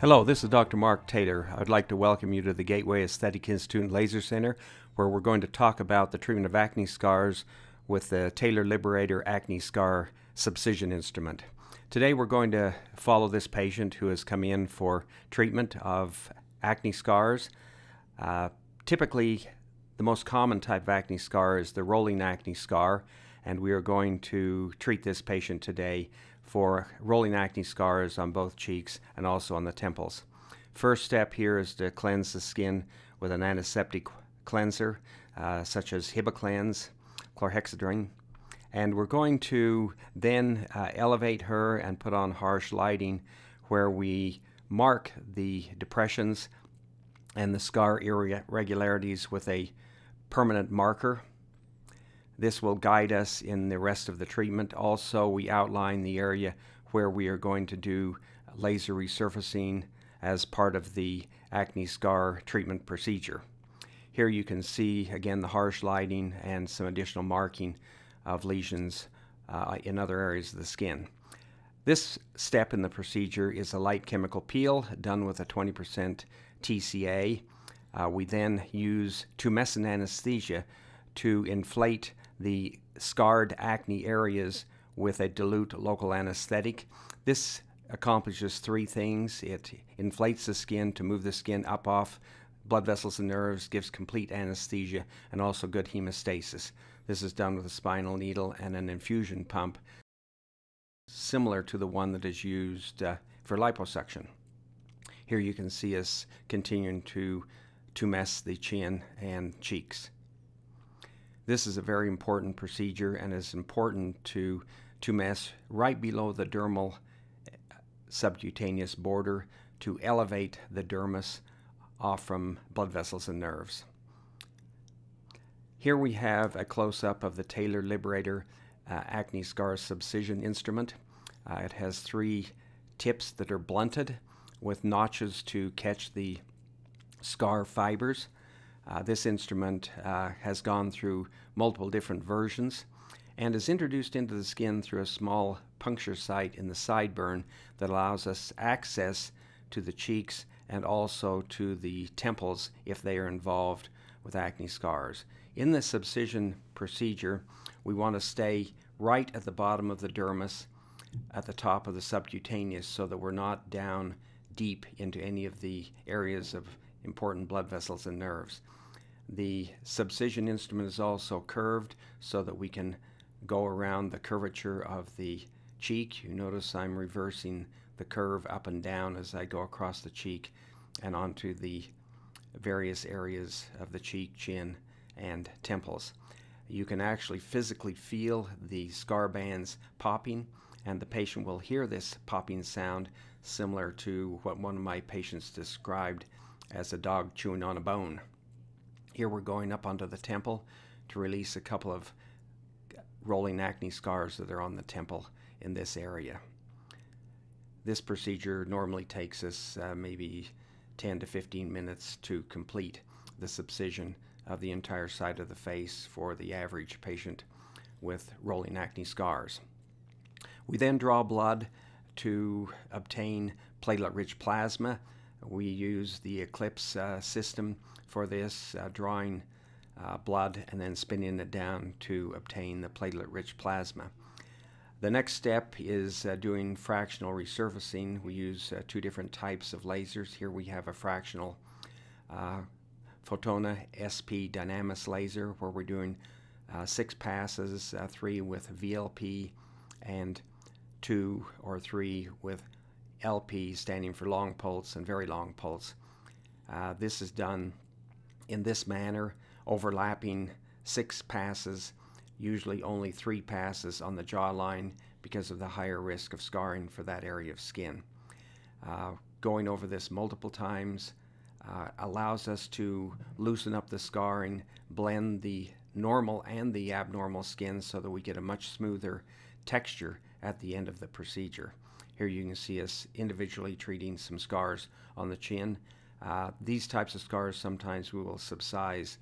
Hello, this is Dr. Mark Taylor. I'd like to welcome you to the Gateway Aesthetic Institute and Laser Center, where we're going to talk about the treatment of acne scars with the Taylor Liberator Acne Scar Subcision Instrument. Today we're going to follow this patient who has come in for treatment of acne scars. Uh, typically, the most common type of acne scar is the rolling acne scar, and we are going to treat this patient today for rolling acne scars on both cheeks and also on the temples. First step here is to cleanse the skin with an antiseptic cleanser uh, such as Hibiclens, chlorhexidine, and we're going to then uh, elevate her and put on harsh lighting where we mark the depressions and the scar irregularities with a permanent marker this will guide us in the rest of the treatment. Also, we outline the area where we are going to do laser resurfacing as part of the acne scar treatment procedure. Here you can see again the harsh lighting and some additional marking of lesions uh, in other areas of the skin. This step in the procedure is a light chemical peel done with a 20% TCA. Uh, we then use tumescent anesthesia to inflate the scarred acne areas with a dilute local anesthetic. This accomplishes three things it inflates the skin to move the skin up off blood vessels and nerves, gives complete anesthesia, and also good hemostasis. This is done with a spinal needle and an infusion pump, similar to the one that is used uh, for liposuction. Here you can see us continuing to tumesce the chin and cheeks. This is a very important procedure and is important to, tumesce right below the dermal subcutaneous border to elevate the dermis off from blood vessels and nerves. Here we have a close-up of the Taylor Liberator uh, acne scar subcision instrument. Uh, it has three tips that are blunted with notches to catch the scar fibers. Uh, this instrument uh, has gone through multiple different versions and is introduced into the skin through a small puncture site in the sideburn that allows us access to the cheeks and also to the temples if they are involved with acne scars. In the subcision procedure, we want to stay right at the bottom of the dermis at the top of the subcutaneous so that we're not down deep into any of the areas of important blood vessels and nerves. The subcision instrument is also curved so that we can go around the curvature of the cheek. You notice I'm reversing the curve up and down as I go across the cheek and onto the various areas of the cheek, chin, and temples. You can actually physically feel the scar bands popping, and the patient will hear this popping sound similar to what one of my patients described as a dog chewing on a bone. Here we're going up onto the temple to release a couple of rolling acne scars that are on the temple in this area. This procedure normally takes us uh, maybe 10 to 15 minutes to complete the subcision of the entire side of the face for the average patient with rolling acne scars. We then draw blood to obtain platelet rich plasma. We use the Eclipse uh, system for this, uh, drawing uh, blood and then spinning it down to obtain the platelet-rich plasma. The next step is uh, doing fractional resurfacing. We use uh, two different types of lasers. Here we have a fractional uh, Fotona SP Dynamis laser where we're doing six passes, three with VLP and two or three with LP standing for long pulse and very long pulse. this is done in this manner, overlapping six passes, usually only three passes on the jawline because of the higher risk of scarring for that area of skin. Uh, going over this multiple times uh, allows us to loosen up the scarring, blend the normal and the abnormal skin so that we get a much smoother texture at the end of the procedure. Here you can see us individually treating some scars on the chin uh, these types of scars sometimes we will subcise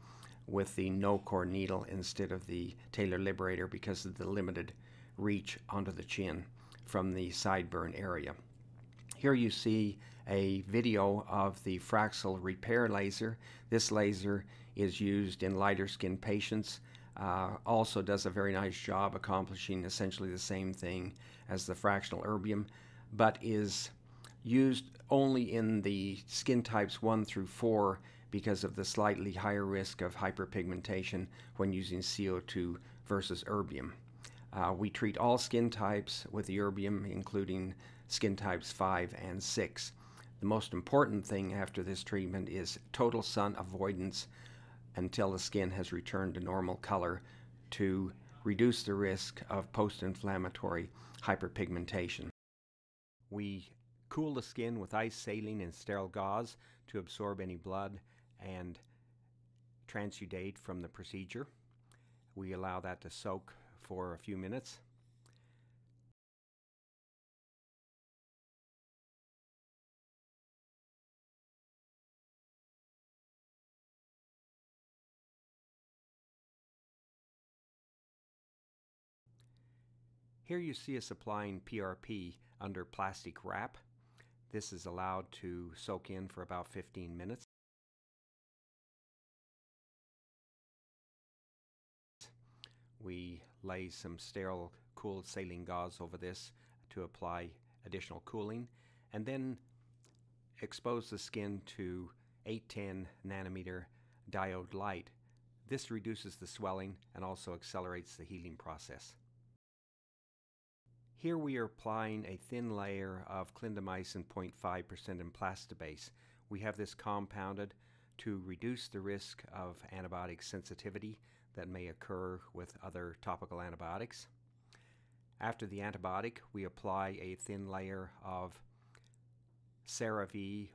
with the Nokor needle instead of the Taylor Liberator because of the limited reach onto the chin from the sideburn area. Here you see a video of the Fraxel repair laser. This laser is used in lighter skin patients. Uh, also does a very nice job accomplishing essentially the same thing as the fractional erbium, but is used only in the skin types 1 through 4 because of the slightly higher risk of hyperpigmentation when using CO2 versus erbium. Uh, we treat all skin types with the erbium, including skin types 5 and 6. The most important thing after this treatment is total sun avoidance until the skin has returned to normal color to reduce the risk of post-inflammatory hyperpigmentation. We cool the skin with ice saline and sterile gauze to absorb any blood and transudate from the procedure. We allow that to soak for a few minutes. Here you see us applying PRP under plastic wrap. This is allowed to soak in for about 15 minutes. We lay some sterile cooled saline gauze over this to apply additional cooling and then expose the skin to 810 nanometer diode light. This reduces the swelling and also accelerates the healing process. Here we are applying a thin layer of clindamycin 0.5% in Plastibase. We have this compounded to reduce the risk of antibiotic sensitivity that may occur with other topical antibiotics. After the antibiotic, we apply a thin layer of CeraVe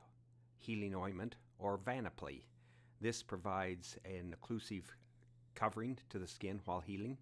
healing ointment or Vaniply. This provides an occlusive covering to the skin while healing.